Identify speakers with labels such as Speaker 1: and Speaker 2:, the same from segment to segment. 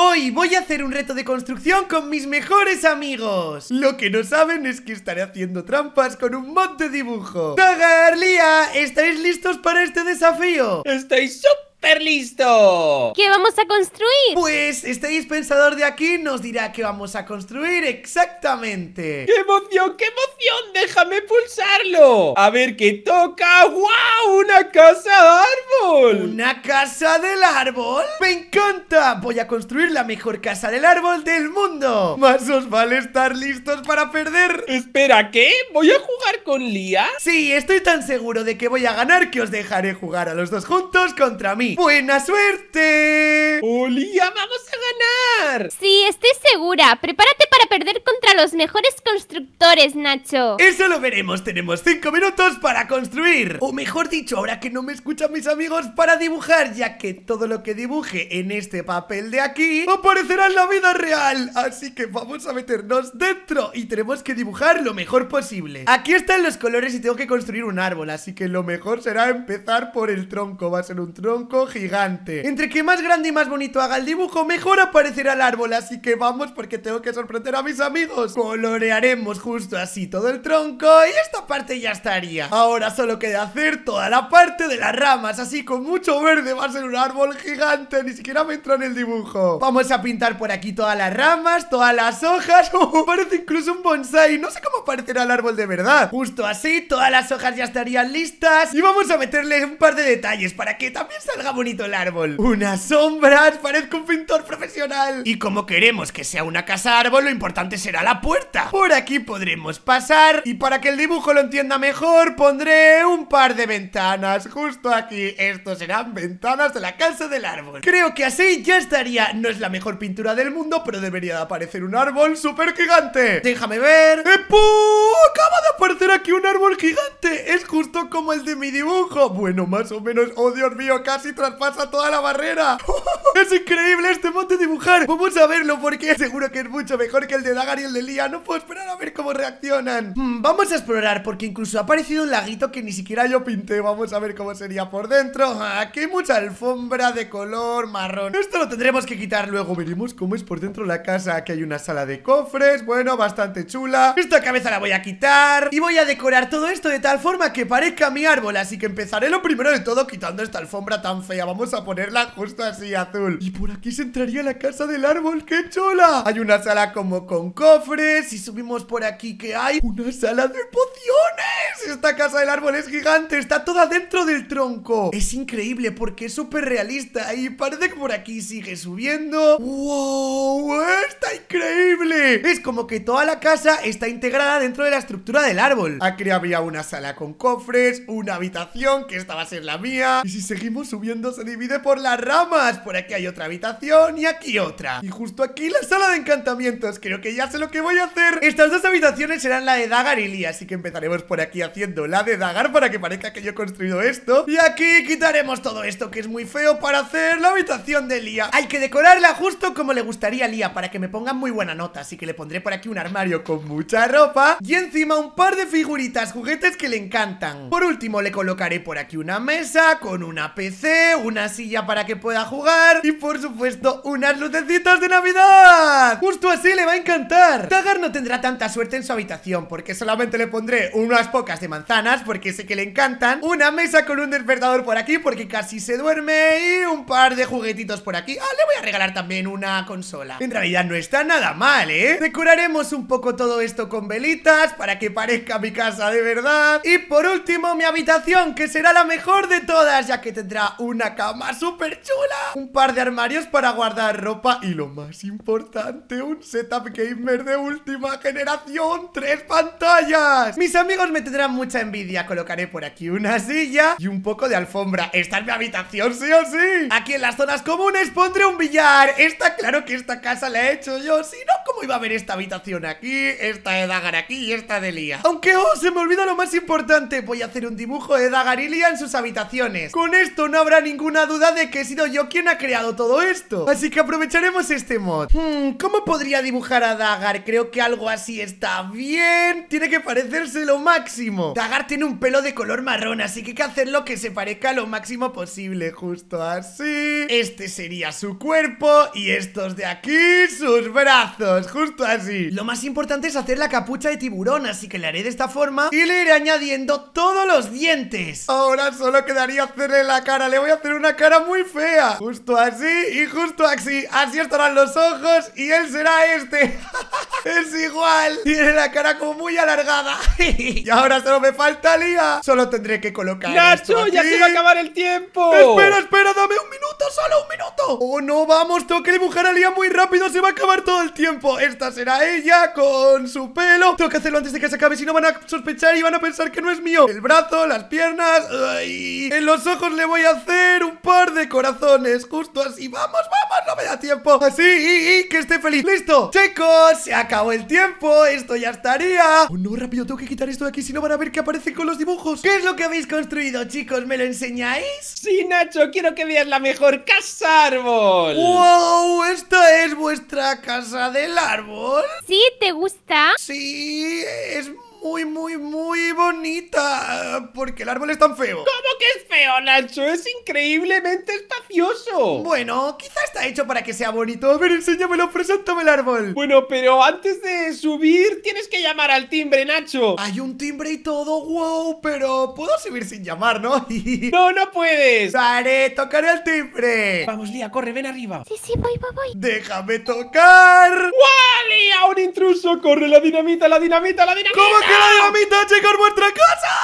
Speaker 1: Hoy voy a hacer un reto de construcción con mis mejores amigos. Lo que no saben es que estaré haciendo trampas con un mod de dibujo. Dagar, Lía, ¿estáis listos para este desafío?
Speaker 2: ¡Estoy súper ¡Súper listo!
Speaker 3: ¿Qué vamos a construir?
Speaker 1: Pues este dispensador de aquí nos dirá qué vamos a construir exactamente
Speaker 2: ¡Qué emoción, qué emoción! ¡Déjame pulsarlo! A ver qué toca ¡Wow! ¡Una casa árbol!
Speaker 1: ¿Una casa del árbol? ¡Me encanta! Voy a construir la mejor casa del árbol del mundo Más os vale estar listos para perder
Speaker 2: Espera, ¿qué? ¿Voy a jugar con Lía?
Speaker 1: Sí, estoy tan seguro de que voy a ganar que os dejaré jugar a los dos juntos contra mí ¡Buena suerte!
Speaker 2: ¡Olía, vamos a ganar!
Speaker 3: Sí, estoy segura. Prepárate para perder contra los mejores constructores, Nacho.
Speaker 1: Eso lo veremos. Tenemos cinco minutos para construir. O mejor dicho, ahora que no me escuchan mis amigos, para dibujar, ya que todo lo que dibuje en este papel de aquí aparecerá en la vida real. Así que vamos a meternos dentro y tenemos que dibujar lo mejor posible. Aquí están los colores y tengo que construir un árbol, así que lo mejor será empezar por el tronco. Va a ser un tronco gigante. Entre que más grande y más bonito haga el dibujo Mejor aparecerá el árbol Así que vamos porque tengo que sorprender a mis amigos. Colorearemos justo así todo el tronco Y esta parte ya estaría. Ahora solo queda hacer toda la parte de las ramas Así con mucho verde Va a ser un árbol gigante Ni siquiera me entra en el dibujo. Vamos a pintar por aquí todas las ramas Todas las hojas. Parece incluso un bonsai No sé cómo aparecerá el árbol de verdad. Justo así, todas las hojas ya estarían listas. Y vamos a meterle un par de detalles Para que también salga bonito el árbol. Unas sombras, parezco un pintor profesional. Y como queremos que sea una casa árbol Lo importante será la puerta. Por aquí podremos pasar Y para que el dibujo lo entienda mejor Pondré un par de ventanas. Justo aquí, estos serán ventanas de la casa del árbol. Creo que así ya estaría. No es la mejor pintura del mundo Pero debería de aparecer un árbol súper gigante Déjame ver. ¡Epu! Acaba de aparecer aquí un árbol gigante. Es justo como el de mi dibujo. Bueno, más o menos, oh Dios mío, casi traspasa toda la barrera. Es increíble este monte dibujar. Vamos a verlo porque seguro que es mucho mejor que el de Dagar y el de Lía. No puedo esperar a ver cómo reaccionan. Hmm, Vamos a explorar porque incluso ha aparecido un laguito que ni siquiera yo pinté. Vamos a ver cómo sería por dentro. Aquí hay mucha alfombra de color marrón. Esto lo tendremos que quitar luego. Veremos cómo es por dentro la casa. Aquí hay una sala de cofres Bueno, bastante chula. Esta cabeza la voy a quitar Y voy a decorar todo esto de tal forma que parezca mi árbol Así que empezaré lo primero de todo quitando esta alfombra tan fea Vamos a ponerla justo así, azul Y por aquí se entraría la casa del árbol, ¡qué chola! Hay una sala como con cofres Y subimos por aquí, que hay? ¡Una sala de pociones! Esta casa del árbol es gigante, está toda dentro del tronco Es increíble porque es súper realista Y parece que por aquí sigue subiendo ¡Wow! ¡Está increíble! Es como que toda la casa está integrada dentro de la estructura del árbol. Aquí había una sala con cofres, una habitación, que esta va a ser la mía. Y si seguimos subiendo se divide por las ramas. Por aquí hay otra habitación y aquí otra. Y justo aquí la sala de encantamientos. Creo que ya sé lo que voy a hacer. Estas dos habitaciones serán la de Dagar y Lia Así que empezaremos por aquí haciendo la de Dagar Para que parezca que yo he construido esto. Y aquí quitaremos todo esto que es muy feo Para hacer la habitación de Lia Hay que decorarla justo como le gustaría a Lia Para que me pongan muy buena nota. Así que le pondré por aquí un armario con mucha ropa. Y encima un par de figuritas, juguetes que le encantan Por último le colocaré por aquí una mesa Con una PC, una silla para que pueda jugar y por supuesto unas lucecitas de Navidad. Justo así le va a encantar. Tagar no tendrá tanta suerte en su habitación porque solamente le pondré unas pocas de manzanas porque sé que le encantan, una mesa con un despertador por aquí porque casi se duerme y un par de juguetitos por aquí. Ah, le voy a regalar también una consola. En realidad no está nada mal, ¿eh? Decoraremos un poco todo esto con velitas para que parezca mi casa de verdad. Y por último mi habitación que será la mejor de todas ya que tendrá una cama súper chula. Un par de armarios para guardar ropa Y lo más importante, un setup gamer de última generación ¡Tres pantallas! Mis amigos me tendrán mucha envidia Colocaré por aquí una silla y un poco de alfombra. Esta es mi habitación, sí o sí. Aquí en las zonas comunes pondré un billar. Está claro que esta casa la he hecho yo. Si no, ¿cómo ¿Cómo iba a haber esta habitación aquí, esta Dagar aquí de Lía? Aunque, oh, se me olvida lo más importante. Voy a hacer un dibujo de Dagar y Lía en sus habitaciones. Con esto no habrá ninguna duda de que he sido yo quien ha creado todo esto. Así que aprovecharemos este mod. Hmm, ¿cómo podría dibujar a Dagar? Creo que algo así está bien. Tiene que parecerse lo máximo. Dagar tiene un pelo de color marrón, así que hay que hacerlo que se parezca lo máximo posible. Justo así. Este sería su cuerpo y estos de aquí sus brazos. Justo así. Lo más importante es hacer la capucha de tiburón, así que le haré de esta forma y le iré añadiendo todos los dientes. Ahora solo quedaría hacerle la cara. Le voy a hacer una cara muy fea. Justo así y justo así. Así estarán los ojos y él será este. es igual. Tiene la cara como muy alargada. y ahora solo me falta Lía. Solo tendré que colocar.
Speaker 2: ¡Nacho, ya se va a acabar el tiempo!
Speaker 1: Espera, espera, dame un minuto, solo un minuto. Oh, no, vamos, tengo que dibujar a Lía muy rápido, se va a acabar todo el tiempo. Esta será ella con su pelo. Tengo que hacerlo antes de que se acabe, si no van a sospechar y van a pensar que no es mío. El brazo, las piernas. ay. En los ojos le voy a hacer un par de corazones, justo así. Vamos, vamos, no me da tiempo. Así, y, y que esté feliz. ¡Listo! Chicos, se acabó el tiempo. Esto ya estaría. Oh, no, rápido, tengo que quitar esto de aquí, si no van a ver que aparecen con los dibujos. ¿Qué es lo que habéis construido, chicos? ¿Me lo enseñáis?
Speaker 2: Sí, Nacho, quiero que veas la mejor casa árbol.
Speaker 1: ¡Wow! ¿Esta es vuestra casa del árbol?
Speaker 3: ¿Sí? ¿Te gusta?
Speaker 1: Sí, es muy, muy, muy bonita. Porque el árbol es tan feo.
Speaker 2: ¿Cómo que es feo, Nacho? Es increíblemente espacioso.
Speaker 1: Bueno, quizá está hecho para que sea bonito. A ver, enséñamelo, preséntame el árbol.
Speaker 2: Bueno, pero antes de subir tienes que llamar al timbre, Nacho.
Speaker 1: Hay un timbre y todo, wow, pero puedo subir sin llamar, ¿no?
Speaker 2: No, no puedes.
Speaker 1: Haré, tocaré el timbre.
Speaker 2: Vamos, Lía, corre, ven arriba.
Speaker 3: Sí, sí, voy, voy, voy.
Speaker 1: Déjame tocar.
Speaker 2: ¡Guau, Lía! ¡Un intruso! ¡Corre la dinamita, la dinamita, la dinamita!
Speaker 1: ¿Cómo que la dinamita ha llegado a vuestra casa?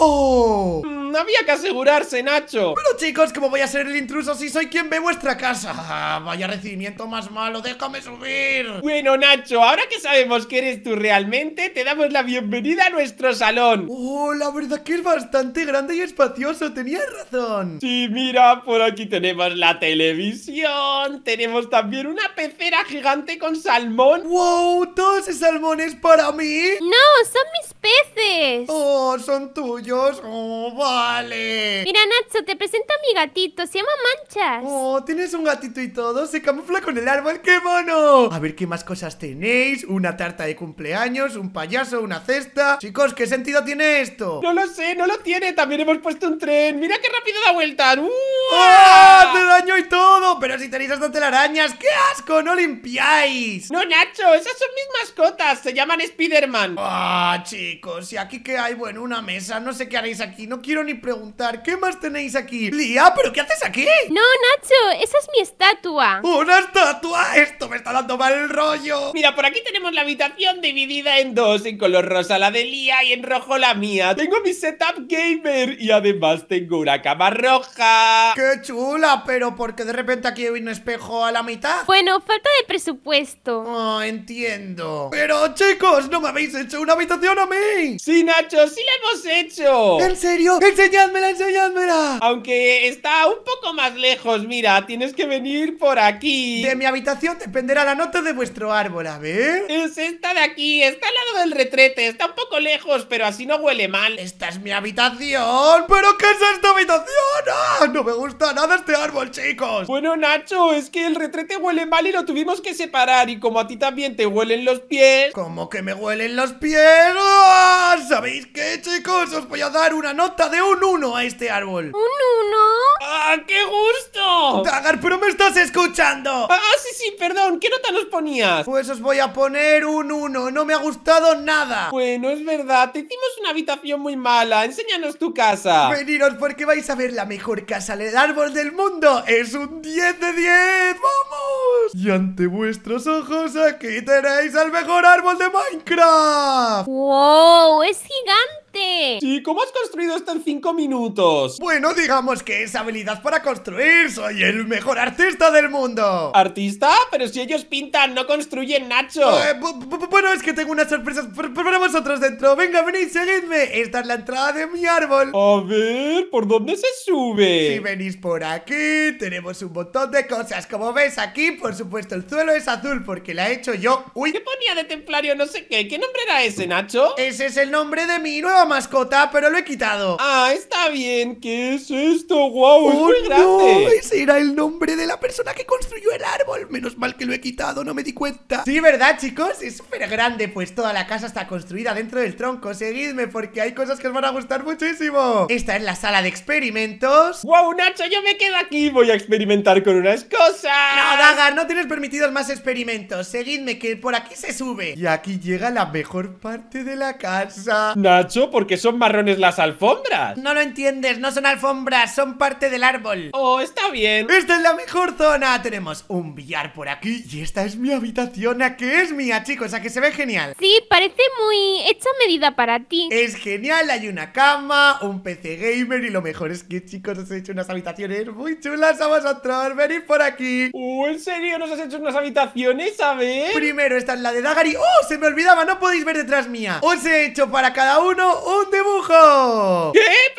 Speaker 1: ¡No!
Speaker 2: Había que asegurarse, Nacho.
Speaker 1: Pero chicos, ¿cómo voy a ser el intruso si soy quien ve vuestra casa? Ah, vaya recibimiento más malo, déjame subir.
Speaker 2: Bueno, Nacho, ahora que sabemos que eres tú realmente, te damos la bienvenida a nuestro salón.
Speaker 1: Oh, la verdad que es bastante grande y espacioso, tenías razón.
Speaker 2: Sí, mira, por aquí tenemos la televisión, tenemos también una pecera gigante con salmón.
Speaker 1: Wow, todos esos salmones para mí.
Speaker 3: No, son mis peces.
Speaker 1: Oh, son tuyos. Oh, vale.
Speaker 3: Mira, Nacho, te presento a mi gatito. Se llama Manchas.
Speaker 1: Oh, tienes un gatito y todo, se camufla con el árbol, ¡qué mono! A ver qué más cosas tenéis, una tarta de cumpleaños, un payaso, una cesta Chicos, ¿qué sentido tiene esto?
Speaker 2: No lo sé, no lo tiene, también hemos puesto un tren. Mira qué rápido da vueltas. ¡Uh!
Speaker 1: ¡Ah! ¡Hace daño y todo! Pero si tenéis hasta telarañas, ¡qué asco! ¡No limpiáis!
Speaker 2: No, Nacho, esas son mis mascotas, se llaman Spiderman.
Speaker 1: Ah, chicos, ¿y aquí qué hay? Bueno, una mesa, no sé qué haréis aquí, no quiero ni preguntar ¿Qué más tenéis aquí? Lía, ¿pero qué haces aquí?
Speaker 3: No, Nacho, esa es mi estatua.
Speaker 1: ¡Una estatua! Esto me está dando mal rollo
Speaker 2: Mira, por aquí tenemos la habitación dividida en dos, en color rosa la de Lía y en rojo la mía. Tengo mi setup gamer y además tengo una cama roja.
Speaker 1: ¡Qué chula! Pero ¿por qué de repente aquí hay un espejo a la mitad?
Speaker 3: Bueno, falta de presupuesto.
Speaker 1: Oh, entiendo Pero chicos, ¿no me habéis hecho una habitación a mí?
Speaker 2: Sí, Nacho, sí la hemos hecho.
Speaker 1: ¿En serio? ¡Enseñádmela, enseñádmela!
Speaker 2: Aunque está un poco más lejos, mira, tienes que venir por aquí.
Speaker 1: De mi habitación dependerá la nota de vuestro árbol, a ver
Speaker 2: Es esta de aquí, está al lado del retrete, está un poco lejos, pero así no huele mal.
Speaker 1: ¡Esta es mi habitación! ¿Pero qué es esta habitación? ¡Ah! No me gusta nada este árbol, chicos
Speaker 2: Bueno, Nacho, es que el retrete huele mal y lo tuvimos que separar. Y como a ti también te huelen los pies.
Speaker 1: ¿Cómo que me huelen los pies? ¡Ah! ¿Sabéis qué, chicos? Os voy a dar una nota de un 1 a este árbol
Speaker 3: ¿Un uno?
Speaker 2: ¡Ah, qué gusto!
Speaker 1: Dagar, pero me estás escuchando
Speaker 2: Ah, sí, sí, perdón, ¿qué nota nos ponías?
Speaker 1: Pues os voy a poner un 1 No me ha gustado nada
Speaker 2: Bueno, es verdad, te hicimos una habitación muy mala. Enséñanos tu casa.
Speaker 1: Veniros porque vais a ver la mejor casa del árbol del mundo Es un 10 de 10 ¡Vamos! Y ante vuestros ojos aquí tenéis al mejor árbol de Minecraft
Speaker 3: ¡Wow! ¡Es gigante! Arte.
Speaker 2: Sí, ¿cómo has construido esto en 5 minutos?
Speaker 1: Bueno, digamos que es habilidad para construir. Soy el mejor artista del mundo.
Speaker 2: ¿Artista? Pero si ellos pintan, no construyen, Nacho.
Speaker 1: Eh, bu- bu- bueno, es que tengo unas sorpresas para para vosotros dentro. Venga, venid, seguidme. Esta es la entrada de mi árbol.
Speaker 2: A ver, ¿por dónde se sube?
Speaker 1: Si venís por aquí, tenemos un montón de cosas. Como ves aquí, por supuesto, el suelo es azul porque la he hecho yo.
Speaker 2: ¿Qué
Speaker 1: Uy,
Speaker 2: ponía de templario no sé qué? ¿Qué nombre era ese, Nacho?
Speaker 1: ese es el nombre de mi nueva mascota, pero lo he quitado.
Speaker 2: Ah, está bien. ¿Qué es esto? ¡Guau! es
Speaker 1: ¡Oh,
Speaker 2: muy
Speaker 1: no!
Speaker 2: grande.
Speaker 1: Ese era el nombre de la persona que construyó el árbol. Menos mal que lo he quitado, no me di cuenta. Sí, ¿verdad, chicos? Es súper grande, pues toda la casa está construida dentro del tronco. Seguidme porque hay cosas que os van a gustar muchísimo. Esta es la sala de experimentos.
Speaker 2: ¡Guau, Nacho! Yo me quedo aquí. Voy a experimentar con unas cosas.
Speaker 1: No, Dagar, no tienes permitidos más experimentos. Seguidme, que por aquí se sube. Y aquí llega la mejor parte de la casa.
Speaker 2: Nacho, ¿por qué son marrones las alfombras?
Speaker 1: No lo entiendes, no son alfombras, son parte del árbol.
Speaker 2: Oh, está bien.
Speaker 1: Esta es la mejor zona. Tenemos un billar por aquí y esta es mi habitación, ¿a que es mía, chicos? ¿A que se ve genial?
Speaker 3: Sí, parece muy hecha medida para ti.
Speaker 1: Es genial, hay una cama, un PC gamer y lo mejor es que, chicos, os he hecho unas habitaciones muy chulas a vosotros. Venid por aquí.
Speaker 2: Oh, ¿en serio nos has hecho unas habitaciones? A ver.
Speaker 1: Primero esta es la de Dagari. ¡Oh! Se me olvidaba, no podéis ver detrás mía. Os he hecho para cada uno un dibujo.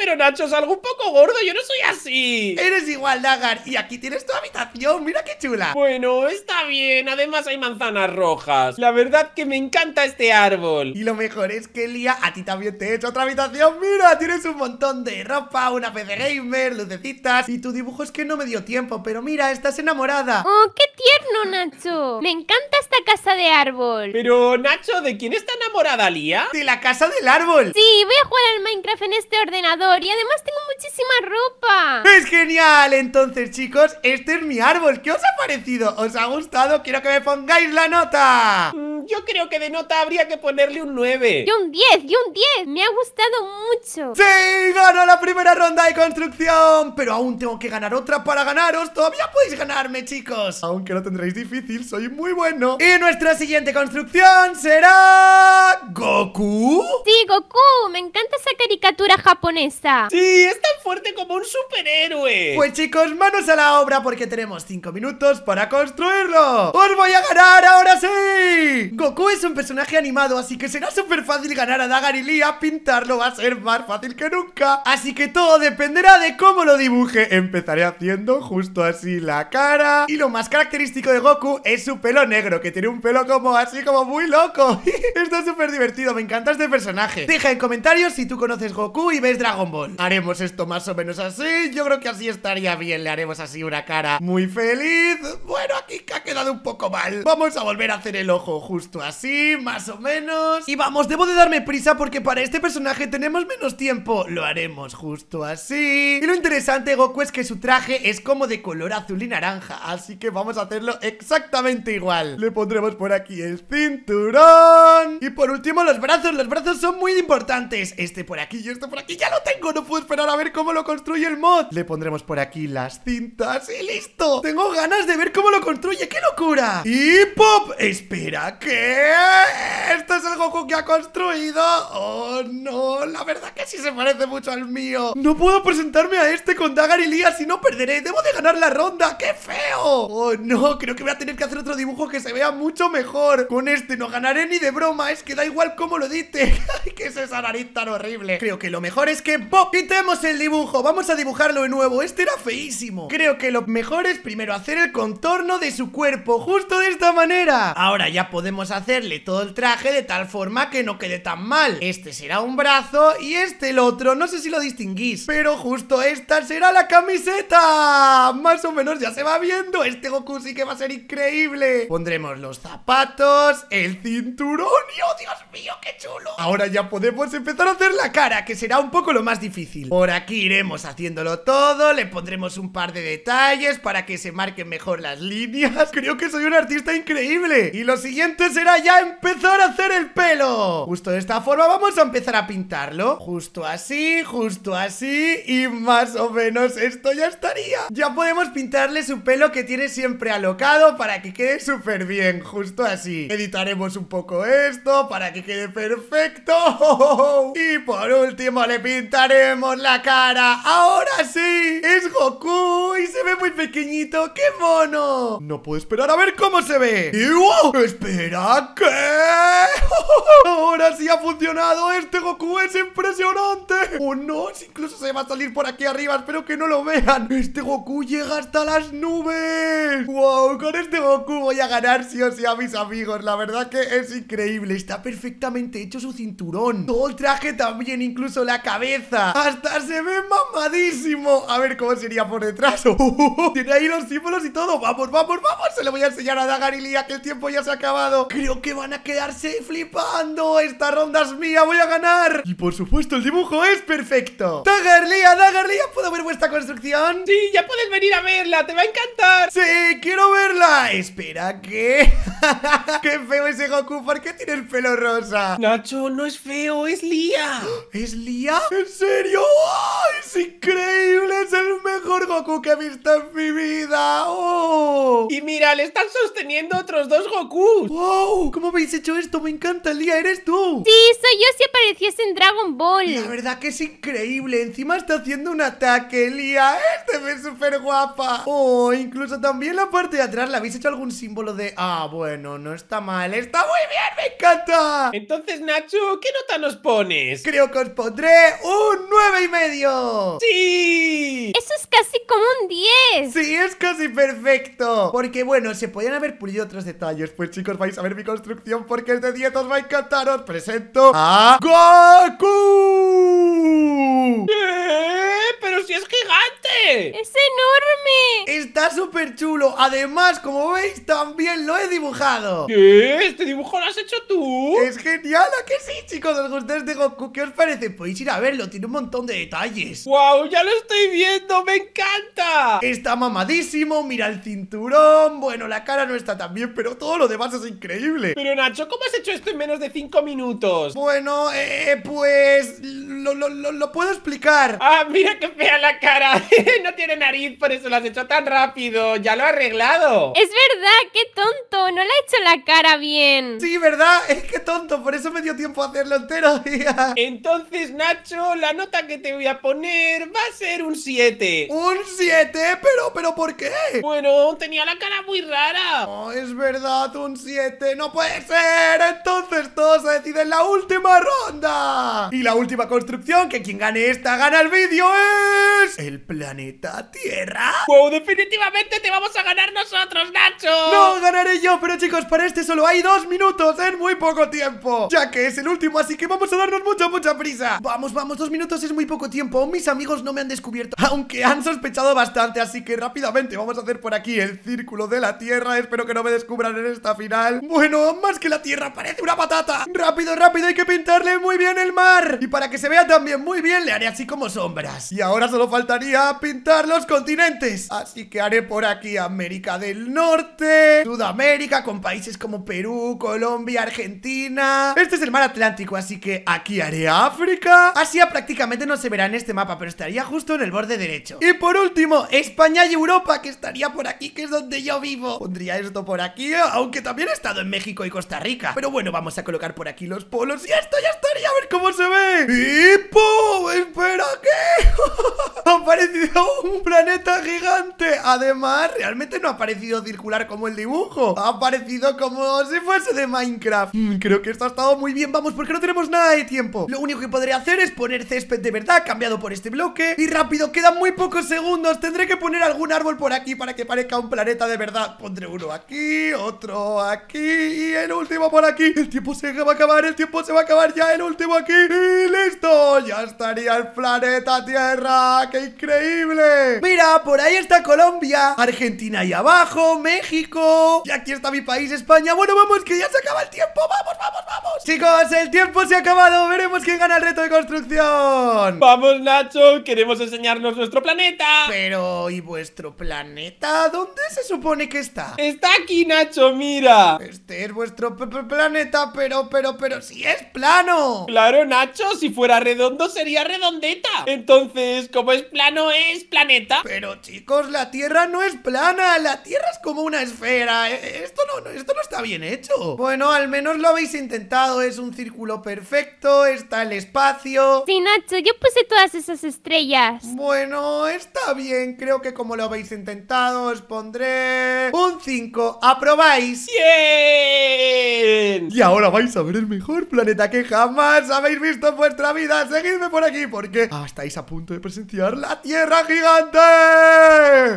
Speaker 2: Pero Nacho es algo un poco gordo. Yo no soy así.
Speaker 1: Eres igual, Dagar. Y aquí tienes tu habitación. Mira qué chula.
Speaker 2: Bueno, está bien. Además hay manzanas rojas. La verdad que me encanta este árbol.
Speaker 1: Y lo mejor es que, Lía, a ti también te he hecho otra habitación. Mira, tienes un montón de ropa, una PC gamer, lucecitas. Y tu dibujo es que no me dio tiempo. Pero mira, estás enamorada.
Speaker 3: Oh, qué tierno, Nacho. Me encanta esta casa de árbol.
Speaker 2: Pero Nacho, ¿de quién está enamorada Lía?
Speaker 1: De la casa del árbol.
Speaker 3: Sí, voy a jugar al Minecraft en este ordenador y además tengo muchísima ropa.
Speaker 1: Es genial, entonces chicos, este es mi árbol, ¿qué os ha parecido? ¿Os ha gustado? Quiero que me pongáis la nota
Speaker 2: Mm, Yo creo que de nota habría que ponerle un 9.
Speaker 3: Yo un 10, yo un 10. Me ha gustado mucho.
Speaker 1: ¡Sí! ¡Gano la primera ronda de construcción! Pero aún tengo que ganar otra para ganaros Todavía podéis ganarme, chicos Aunque lo tendréis difícil, soy muy bueno Y nuestra siguiente construcción será... ¿Goku?
Speaker 3: Sí, Goku, me encanta esa caricatura japonesa.
Speaker 2: Sí, es tan fuerte como un superhéroe.
Speaker 1: Pues chicos, manos a la obra porque tenemos 5 minutos para construirlo. ¡Os voy a ganar ahora sí! Goku es un personaje animado, así que será súper fácil ganar a Dagar y Lia Pintarlo va a ser más fácil que nunca. Así que todo dependerá de cómo lo dibuje. Empezaré haciendo justo así la cara. Y lo más característico de Goku es su pelo negro Que tiene un pelo como así, como muy loco. Esto es súper divertido, me encanta este personaje. Deja en comentarios si tú conoces Goku y ves Dragon Ball Haremos esto más o menos así. Yo creo que así estaría bien, le haremos así una cara muy feliz. Bueno, aquí que ha quedado un poco mal. Vamos a volver a hacer el ojo justo así, más o menos. Y vamos, debo de darme prisa porque para este personaje tenemos menos tiempo. Lo haremos justo así. Y lo interesante, Goku, es que su traje es como de color azul y naranja. Así que vamos a hacerlo exactamente igual. Le pondremos por aquí el cinturón. Y por último los brazos, los brazos son muy importantes. Este por aquí y este por aquí, ya lo tengo No puedo esperar a ver cómo lo construye el mod Le pondremos por aquí las cintas y listo Tengo ganas de ver cómo lo construye, ¡qué locura! Y ¡pop! Espera, ¿qué? ¿Esto es el Goku que ha construido? Oh no, la verdad que sí se parece mucho al mío No puedo presentarme a este con Dagar y Lía si no perderé Debo de ganar la ronda, ¡qué feo! Oh no, creo que voy a tener que hacer otro dibujo que se vea mucho mejor Con este no ganaré ni de broma, es que da igual cómo lo edite ¿qué es esa nariz tan horrible? Creo que lo mejor es que ¡pop! Quitemos el dibujo, vamos a dibujarlo de nuevo. Este era feísimo. Creo que lo mejor es primero hacer el contorno de su cuerpo Justo de esta manera. Ahora ya podemos hacerle todo el traje de tal forma que no quede tan mal. Este será un brazo y este el otro. No sé si lo distinguís Pero justo esta será la camiseta. Más o menos ya se va viendo. Este Goku sí que va a ser increíble. Pondremos los zapatos El cinturón. Oh Dios mío qué chulo Ahora ya podemos empezar a hacer la cara Que será un poco lo más difícil Por aquí iremos haciéndolo todo Le pondremos un par de detalles Para que se marquen mejor las líneas. Creo que soy un artista increíble. Y lo siguiente será ya empezar a hacer el pelo. Justo de esta forma vamos a empezar a pintarlo. Justo así, justo así Y más o menos esto ya estaría. Ya podemos pintarle su pelo que tiene siempre alocado Para que quede súper bien, justo así. Editaremos un poco esto para que quede perfecto. Y por último le pintaremos la cara Ahora sí, es Goku y se ve muy pequeñito ¡Qué mono! No puedo esperar a ver cómo se ve ¡Y wow! ¡Espera! ¿Qué? Ahora sí ha funcionado Este Goku es impresionante ¡Oh no! Incluso se va a salir por aquí arriba Espero que no lo vean Este Goku llega hasta las nubes ¡Wow! Con este Goku voy a ganar sí o sí a mis amigos La verdad que es increíble Está perfectamente hecho su cinturón Todo el traje también, incluso la cabeza Hasta se ve mamadísimo A ver cómo sería por detrás Tiene ahí los símbolos y todo Vamos, vamos, vamos Se lo voy a enseñar a Dagar y Lía Que el tiempo ya se ha acabado Creo que van a quedarse flipando Esta ronda es mía, voy a ganar Y por supuesto el dibujo es perfecto Dagar, Lía, Dagar, Lía ¿Puedo ver vuestra construcción?
Speaker 2: Sí, ya puedes venir a verla, te va a encantar
Speaker 1: Sí, quiero verla Espera, ¿qué? ¡Qué feo ese Goku! ¿Por qué tiene el pelo rosa?
Speaker 2: Nacho, no es feo, es Lía
Speaker 1: ¿Es Lía? ¿En serio? ¡Es increíble! Es el mejor Goku que he visto en mi vida ¡Oh!
Speaker 2: Y mira, le están sosteniendo otros dos Gokus
Speaker 1: ¡Wow! ¿Cómo habéis hecho esto? Me encanta, Lía, eres tú
Speaker 3: Sí, soy yo si apareciese en Dragon Ball
Speaker 1: La verdad que es increíble Encima está haciendo un ataque, Lía Este ve súper guapa Oh, incluso también la parte de atrás ¿Le habéis hecho algún símbolo de...? Ah, bueno, no está mal Está muy bien, me encanta
Speaker 2: Entonces, Nacho, ¿qué nota nos pones?
Speaker 1: Creo que os pondré un nueve y medio
Speaker 2: ¡Sí!
Speaker 3: Eso es casi como un 10
Speaker 1: Sí, es casi perfecto Porque bueno, se podían haber pulido otros detalles Pues chicos, vais a ver mi construcción Porque es de 10, os va a encantar Os presento a Goku
Speaker 2: ¿Qué? ¡Pero si es gigante!
Speaker 3: ¡Es enorme!
Speaker 1: Está súper chulo Además, como veis, también lo he dibujado
Speaker 2: ¿Qué? ¿Este dibujo lo has hecho tú?
Speaker 1: Es genial, ¿a que sí, chicos? ¿Os gusta este Goku? ¿Qué os parece? Podéis ir a verlo, tiene un montón de detalles
Speaker 2: ¡Wow! ¡Ya lo estoy viendo! ¡Me encanta!
Speaker 1: Está mamadísimo, mira el cinturón Bueno, la cara no está tan bien, pero todo lo demás es increíble
Speaker 2: Pero Nacho, ¿cómo has hecho esto en menos de 5 minutos?
Speaker 1: Bueno, eh, pues... Lo, lo, lo, lo puedo explicar
Speaker 2: ¡Ah, mira qué fea la cara! no tiene nariz, por eso lo has hecho tan rápido ¡Ya lo he arreglado!
Speaker 3: Es verdad, qué tonto, no le ha hecho la cara bien
Speaker 1: Sí, ¿verdad? Es que tonto, por eso me dio tiempo a hacerlo entero
Speaker 2: Entonces, Nacho, la nota que te voy a poner va a ser un 7
Speaker 1: Un 7, pero, pero ¿por qué?
Speaker 2: Bueno, tenía la cara muy rara.
Speaker 1: Oh, es verdad, un 7, no puede ser. Entonces todo se decide en la última ronda. Y la última construcción, que quien gane esta gana el vídeo es... El planeta Tierra.
Speaker 2: ¡Wow! Definitivamente te vamos a ganar nosotros, Nacho.
Speaker 1: No, ganaré yo, pero chicos, para este solo hay dos minutos en muy poco tiempo. Ya que es el último, así que vamos a darnos mucha, mucha prisa. Vamos, vamos, dos minutos es muy poco tiempo. Mis amigos no me han descubierto Aunque han sospechado bastante, así que rápidamente vamos a hacer por aquí el círculo de la Tierra. Espero que no me descubran en esta final. Bueno, más que la Tierra, parece una patata. Rápido, rápido, hay que pintarle muy bien el mar. Y para que se vea también muy bien, le haré así como sombras. Y ahora solo faltaría pintar los continentes. Así que haré por aquí América del Norte Sudamérica con países como Perú, Colombia, Argentina. Este es el mar Atlántico, así que aquí haré África. Asia prácticamente no se verá en este mapa, pero estaría justo en el borde derecho. Y por último, España y Europa, que estaría por aquí, que es donde yo vivo. Pondría esto por aquí, aunque también he estado en México y Costa Rica. Pero bueno, vamos a colocar por aquí los polos y esto ya estaría, a ver cómo se ve. ¡Y ¡pum! ¡Espera, qué! ha aparecido un planeta gigante. Además, realmente no ha parecido circular como el dibujo. Ha aparecido como si fuese de Minecraft. Mm, Creo que esto ha estado muy bien, vamos, porque no tenemos nada de tiempo. Lo único que podré hacer es poner de verdad Cambiado por este bloque Y rápido, quedan muy pocos segundos Tendré que poner algún árbol por aquí para que parezca un planeta de verdad Pondré uno aquí, otro aquí Y el último por aquí El tiempo se va a acabar, el tiempo se va a acabar ya El último aquí Y listo, ya estaría el planeta Tierra ¡Qué increíble! Mira, por ahí está Colombia Argentina ahí abajo, México Y aquí está mi país, España Bueno, vamos, que ya se acaba el tiempo ¡Vamos, vamos, vamos! Chicos, el tiempo se ha acabado. Veremos quién gana el reto de construcción.
Speaker 2: Vamos, Nacho, queremos enseñarnos nuestro planeta.
Speaker 1: Pero, ¿y vuestro planeta? ¿Dónde se supone que está?
Speaker 2: Está aquí, Nacho, mira.
Speaker 1: Este es vuestro planeta, pero, pero, pero, si es plano.
Speaker 2: Claro, Nacho, si fuera redondo sería redondeta. Entonces, como es plano, es planeta.
Speaker 1: Pero chicos, la Tierra no es plana, la Tierra es como una esfera. Eh, Esto no, no, esto no está bien hecho. Bueno, al menos lo habéis intentado, es un círculo perfecto, está el espacio.
Speaker 3: Sí, Nacho, yo puse todas esas estrellas.
Speaker 1: Bueno, está bien, creo que como lo habéis intentado, os pondré un 5. ¿Aprobáis?
Speaker 2: ¡Bien!
Speaker 1: Y ahora vais a ver el mejor planeta que jamás habéis visto en vuestra vida. Seguidme por aquí porque ah, estáis a punto de presenciar la Tierra gigante.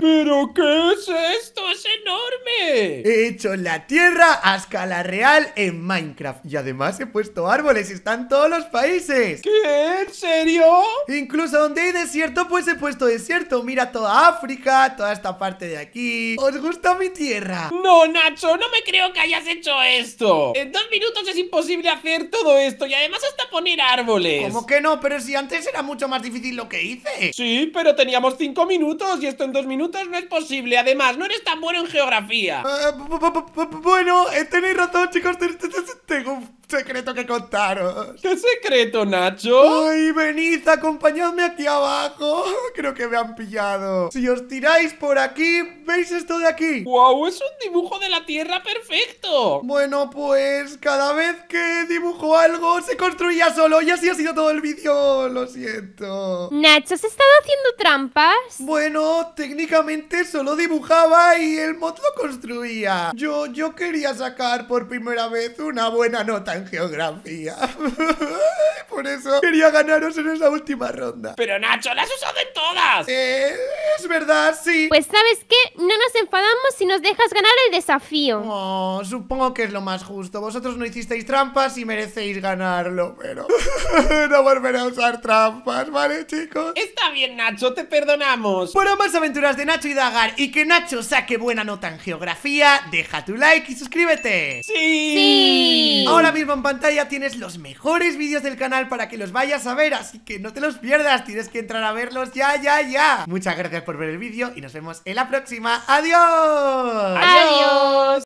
Speaker 2: ¿Pero qué es esto? ¡Es enorme!
Speaker 1: He hecho la Tierra a escala real en Minecraft y además he puesto árboles y están todos los países.
Speaker 2: ¿Qué? ¿En serio?
Speaker 1: Incluso donde hay desierto, pues he puesto desierto. Mira toda África, toda esta parte de aquí. ¿Os gusta mi tierra?
Speaker 2: No, Nacho, no me creo que hayas hecho esto. En dos minutos es imposible hacer todo esto y además hasta poner árboles.
Speaker 1: ¿Cómo que no? Pero si antes era mucho más difícil lo que hice.
Speaker 2: Sí, pero teníamos cinco minutos y esto en dos minutos no es posible. Además, no eres tan bueno en geografía.
Speaker 1: Eh, bu- bu- bu- bu- Bueno, eh, tenéis razón, chicos. te- te- te- Tengo secreto que contaros.
Speaker 2: ¿Qué secreto, Nacho?
Speaker 1: ¡Ay, venid, acompañadme aquí abajo! Creo que me han pillado. Si os tiráis por aquí, ¿veis esto de aquí?
Speaker 2: ¡Wow! Es un dibujo de la Tierra perfecto.
Speaker 1: Bueno, pues cada vez que dibujo algo se construía solo y así ha sido todo el vídeo. Lo siento.
Speaker 3: Nacho, ¿has estado haciendo trampas?
Speaker 1: Bueno, técnicamente solo dibujaba y el mod lo construía. Yo, yo quería sacar por primera vez una buena nota en geografía. por eso quería ganaros en esa última ronda.
Speaker 2: Pero Nacho, la has usado en todas.
Speaker 1: Eh, es verdad, sí.
Speaker 3: Pues ¿sabes qué? No nos enfadamos si nos dejas ganar el desafío.
Speaker 1: Oh, supongo que es lo más justo. Vosotros no hicisteis trampas y merecéis ganarlo, pero no volveré a usar trampas, ¿vale, chicos?
Speaker 2: Está bien, Nacho, te perdonamos.
Speaker 1: Para más aventuras de Nacho y Dagar y que Nacho saque buena nota en geografía, deja tu like y suscríbete.
Speaker 2: Sí.
Speaker 3: Sí.
Speaker 1: Ahora mismo en pantalla tienes los mejores vídeos del canal para que los vayas a ver, así que no te los pierdas, tienes que entrar a verlos ya, ya, ya. Muchas gracias por ver el vídeo y nos vemos en la próxima. ¡Adiós!
Speaker 3: Adiós.